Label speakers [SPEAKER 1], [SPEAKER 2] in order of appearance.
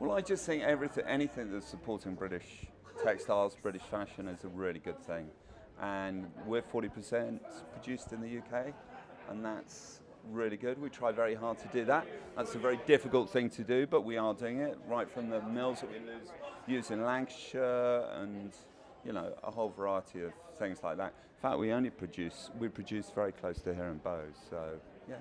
[SPEAKER 1] Well, I just think everything, anything that's supporting British textiles, British fashion is a really good thing. And we're 40% produced in the UK, and that's really good. We try very hard to do that. That's a very difficult thing to do, but we are doing it right from the mills that we use in Lancashire and you know a whole variety of things like that. In fact, we only produce we produce very close to here in Bow, so yeah.